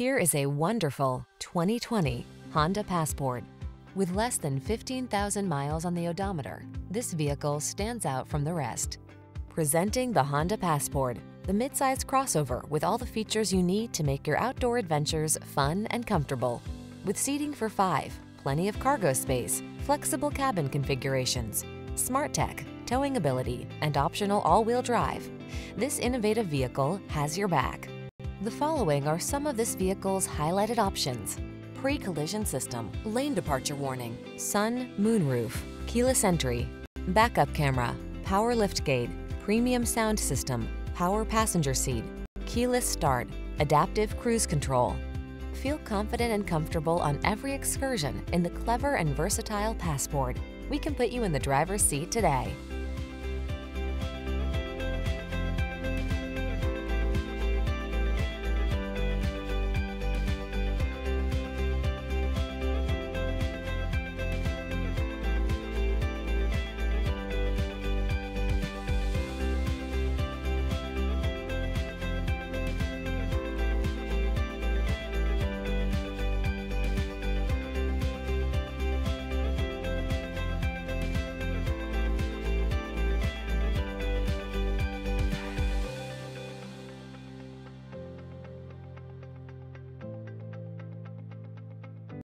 Here is a wonderful 2020 Honda Passport. With less than 15,000 miles on the odometer, this vehicle stands out from the rest. Presenting the Honda Passport, the midsize crossover with all the features you need to make your outdoor adventures fun and comfortable. With seating for five, plenty of cargo space, flexible cabin configurations, smart tech, towing ability, and optional all-wheel drive, this innovative vehicle has your back. The following are some of this vehicle's highlighted options. Pre-collision system, lane departure warning, sun, moonroof, keyless entry, backup camera, power liftgate, premium sound system, power passenger seat, keyless start, adaptive cruise control. Feel confident and comfortable on every excursion in the clever and versatile Passport. We can put you in the driver's seat today.